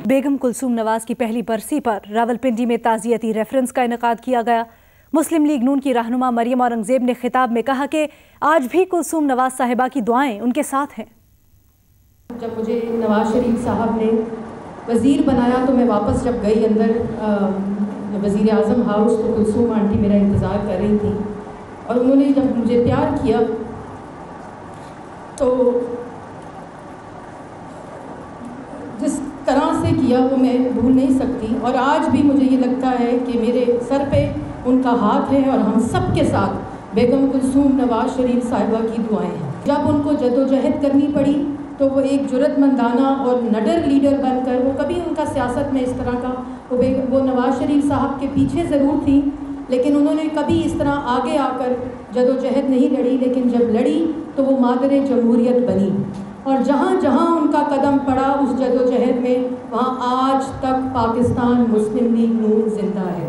बेगम कुलसूम नवाज़ की पहली बरसी पर रावलपिंडी में ताज़ियती रेफरेंस का इनका किया गया। मुस्लिम लीग नून की रहनुमा मरियम औरंगज़ेब ने खिताब में कहा कि आज भी कुलसूम नवाज़ साहिबा की दुआएँ उनके साथ हैं। जब मुझे नवाज़ शरीफ साहब ने वज़ीर बनाया तो मैं वापस जब गई अंदर वज़ीर अजम हाउस तो कुलसूम आंटी मेरा इंतज़ार कर रही थी। और उन्होंने जब मुझे प्यार किया तो से किया वो मैं भूल नहीं सकती। और आज भी मुझे ये लगता है कि मेरे सर पे उनका हाथ है और हम सब के साथ बेगम कुलसूम नवाज़ शरीफ साहिबा की दुआएँ हैं। जब उनको जदोजहद करनी पड़ी तो वो एक जरूरतमंदाना और नडर लीडर बनकर, वो कभी उनका सियासत में इस तरह का, वो वो नवाज़ शरीफ साहब के पीछे ज़रूर थी, लेकिन उन्होंने कभी इस तरह आगे आकर जदोजहद नहीं लड़ी, लेकिन जब लड़ी तो वो मादर जमहूरियत बनी। और जहाँ जहाँ उनका कदम पड़ा, उस जदोजहद में वहाँ आज तक पाकिस्तान मुस्लिम लीग नून ज़िंदा है।